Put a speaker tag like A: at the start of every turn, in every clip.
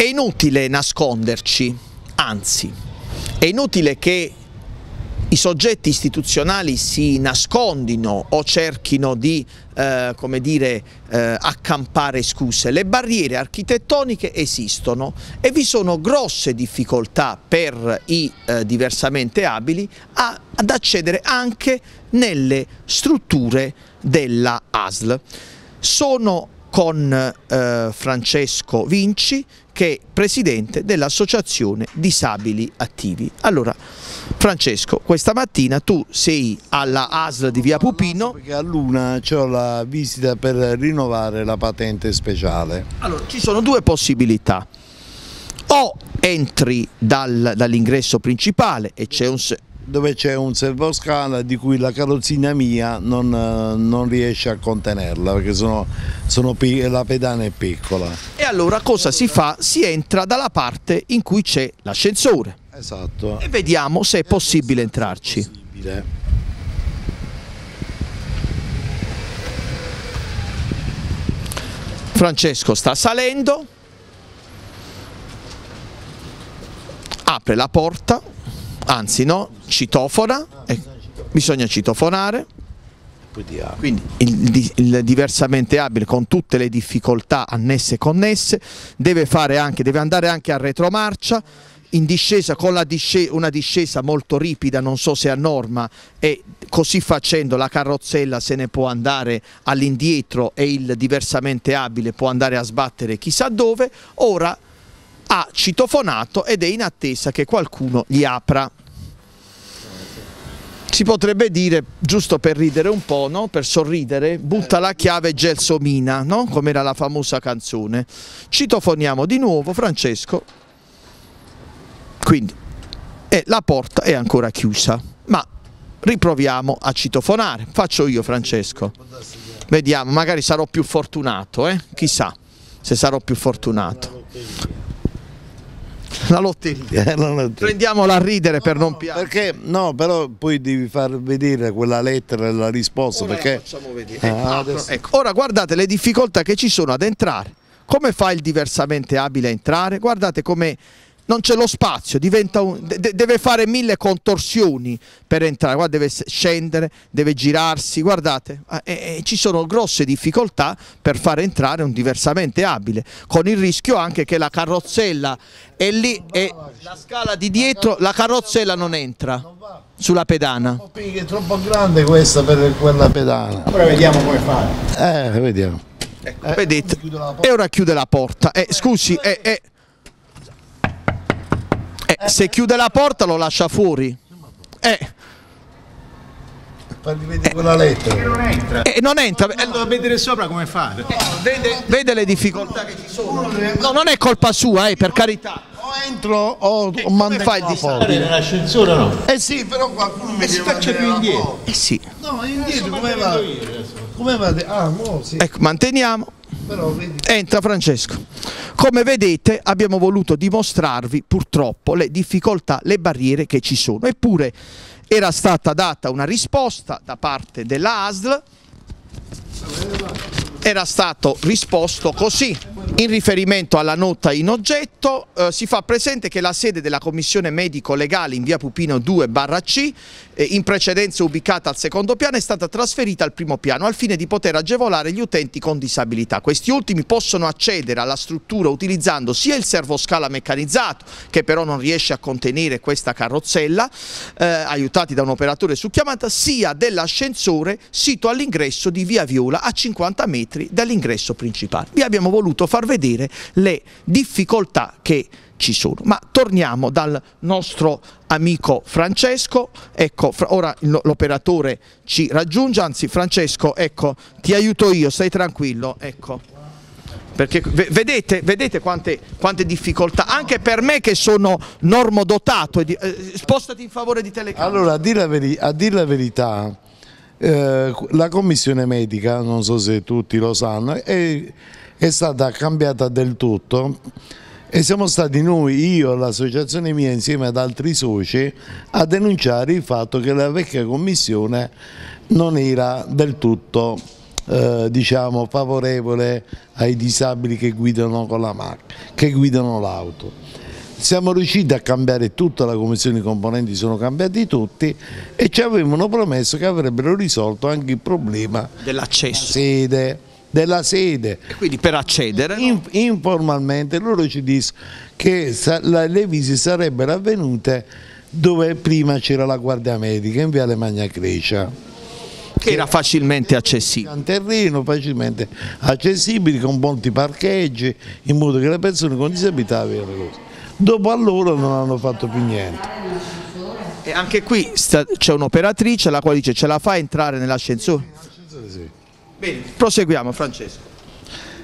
A: È inutile nasconderci, anzi, è inutile che i soggetti istituzionali si nascondino o cerchino di eh, come dire, eh, accampare scuse. Le barriere architettoniche esistono e vi sono grosse difficoltà per i eh, diversamente abili a, ad accedere anche nelle strutture della ASL. Sono con eh, Francesco Vinci che è presidente dell'associazione Disabili Attivi. Allora, Francesco, questa mattina tu sei alla ASL di Via Pupino.
B: Perché a Luna c'ho la visita per rinnovare la patente speciale.
A: Allora, ci sono due possibilità. O entri dal, dall'ingresso principale e c'è un,
B: dove c'è un servoscala di cui la carrozzina mia non, non riesce a contenerla perché sono, sono, la pedana è piccola.
A: E allora cosa si fa? Si entra dalla parte in cui c'è l'ascensore.
B: Esatto.
A: E vediamo se è possibile entrarci. Possibile. Francesco sta salendo, apre la porta, anzi no, citofona, eh, bisogna citofonare, quindi il, il, diversamente abile con tutte le difficoltà annesse e connesse deve, anche, deve andare anche a retromarcia in discesa con discesa, una discesa molto ripida, non so se a norma e così facendo la carrozzella se ne può andare all'indietro e il diversamente abile può andare a sbattere chissà dove, ora ha citofonato ed è in attesa che qualcuno gli apra si potrebbe dire, giusto per ridere un po', no? per sorridere, butta la chiave gelsomina, no? come era la famosa canzone. Citofoniamo di nuovo, Francesco. Quindi eh, la porta è ancora chiusa, ma riproviamo a citofonare. Faccio io, Francesco. Vediamo, magari sarò più fortunato, eh? chissà se sarò più fortunato. La lotteria. La lotteria. Prendiamola a ridere no, per non piangere.
B: Perché no, però poi devi far vedere quella lettera e la risposta.
A: Ora
B: perché...
A: facciamo vedere. Ah, adesso... ecco. Ora guardate le difficoltà che ci sono ad entrare. Come fa il diversamente abile a entrare? Guardate come non c'è lo spazio, un, de deve fare mille contorsioni per entrare, Guarda, deve scendere, deve girarsi, guardate, e, e ci sono grosse difficoltà per far entrare un diversamente abile, con il rischio anche che la carrozzella è lì e la scala di dietro, la carrozzella non entra sulla pedana.
B: È troppo grande questa per quella pedana.
C: Ora vediamo come fare.
B: Eh, vediamo.
A: Ecco, eh, vedete, e ora chiude la porta. Eh, scusi, eh, eh, eh, se chiude la porta lo lascia fuori. Eh.
B: Fargli vedere quella lettera.
C: E non entra.
A: Eh, non entra. Eh,
C: a vedere sopra come fare.
A: Eh, vede, vede, le difficoltà che ci sono. No, non è colpa sua, eh, per carità.
B: O entro o, o mando
C: fai di stare nell'ascensore no?
B: Eh sì, però qualcuno mi
C: si faccia più indietro.
A: Eh sì.
B: No, indietro come va? Come va? Ah, mo, sì.
A: Ecco, manteniamo. Entra Francesco. Come vedete abbiamo voluto dimostrarvi purtroppo le difficoltà, le barriere che ci sono. Eppure era stata data una risposta da parte della ASL era stato risposto così. In riferimento alla nota in oggetto eh, si fa presente che la sede della Commissione Medico Legale in via Pupino 2 barra C, eh, in precedenza ubicata al secondo piano, è stata trasferita al primo piano al fine di poter agevolare gli utenti con disabilità. Questi ultimi possono accedere alla struttura utilizzando sia il servoscala meccanizzato, che però non riesce a contenere questa carrozzella, eh, aiutati da un operatore su chiamata, sia dell'ascensore sito all'ingresso di via Viola a 50 metri metri dall'ingresso principale. Vi abbiamo voluto far vedere le difficoltà che ci sono. Ma torniamo dal nostro amico Francesco, ecco, ora l'operatore ci raggiunge, anzi Francesco, ecco, ti aiuto io, stai tranquillo, ecco. Perché vedete, vedete quante, quante, difficoltà, anche per me che sono normodotato, eh, spostati in favore di telecamera.
B: Allora, a dire la, a dire la verità, eh, la commissione medica, non so se tutti lo sanno, è, è stata cambiata del tutto e siamo stati noi, io e l'associazione mia insieme ad altri soci a denunciare il fatto che la vecchia commissione non era del tutto eh, diciamo, favorevole ai disabili che guidano l'auto. Siamo riusciti a cambiare tutta la commissione di componenti, sono cambiati tutti e ci avevano promesso che avrebbero risolto anche il problema
A: Dell'accesso.
B: sede, della sede.
A: E quindi per accedere... no?
B: In- informalmente loro ci dicono che la- le visite sarebbero avvenute dove prima c'era la guardia medica in viale Magna Grecia.
A: che era facilmente accessibile.
B: Un terreno facilmente accessibile con molti parcheggi in modo che le persone con disabilità avevano le cose. Dopo allora non hanno fatto più niente.
A: E anche qui c'è un'operatrice la quale dice ce la fa entrare nell'ascensore? Bene, proseguiamo Francesco.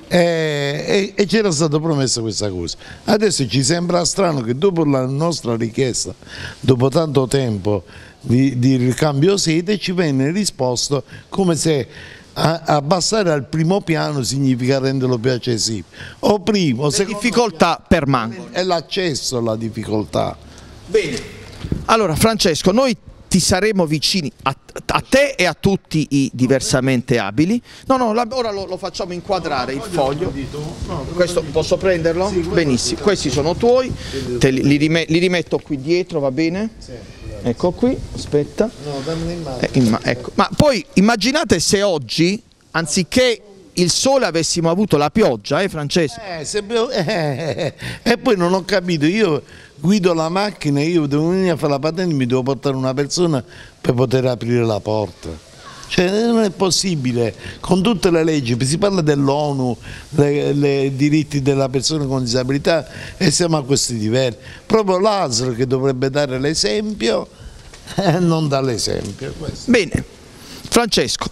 B: E, e- e c'era stata promessa questa cosa. Adesso ci sembra strano che dopo la nostra richiesta, dopo tanto tempo di, di ricambio sede, ci venne risposto come se abbassare al primo piano significa renderlo più accessibile. O primo,
A: Le
B: secondo
A: difficoltà permangono.
B: è l'accesso alla difficoltà.
A: Bene. Allora Francesco, noi ti saremo vicini a, a te e a tutti i diversamente abili. No, no, la- ora lo, lo facciamo inquadrare il foglio. Questo posso prenderlo? Benissimo. Questi sono tuoi, te li, li rime- li rimetto qui dietro, va bene? Ecco qui, aspetta. Eh, imma- ecco. Ma poi immaginate se oggi, anziché il sole, avessimo avuto la pioggia, eh Francesco?
B: Eh, se- eh, e poi non ho capito, io guido la macchina, io devo venire a fare la patente, mi devo portare una persona per poter aprire la porta. Cioè non è possibile, con tutte le leggi, si parla dell'ONU, i diritti della persona con disabilità e siamo a questi livelli. Proprio l'ASL che dovrebbe dare l'esempio, eh, non dà l'esempio.
A: Bene, Francesco,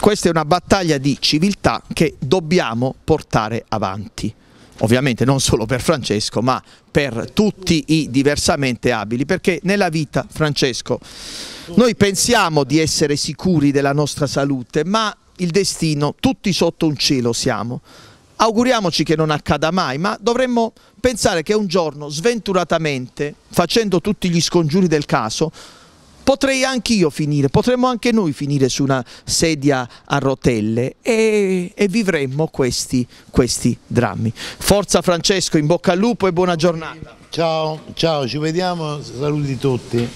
A: questa è una battaglia di civiltà che dobbiamo portare avanti. Ovviamente non solo per Francesco, ma per tutti i diversamente abili, perché nella vita, Francesco, noi pensiamo di essere sicuri della nostra salute, ma il destino, tutti sotto un cielo siamo. Auguriamoci che non accada mai, ma dovremmo pensare che un giorno, sventuratamente, facendo tutti gli scongiuri del caso, potrei anch'io finire, potremmo anche noi finire su una sedia a rotelle e, e vivremmo questi, questi drammi. Forza Francesco, in bocca al lupo e buona giornata.
B: Ciao, ciao, ci vediamo, saluti tutti.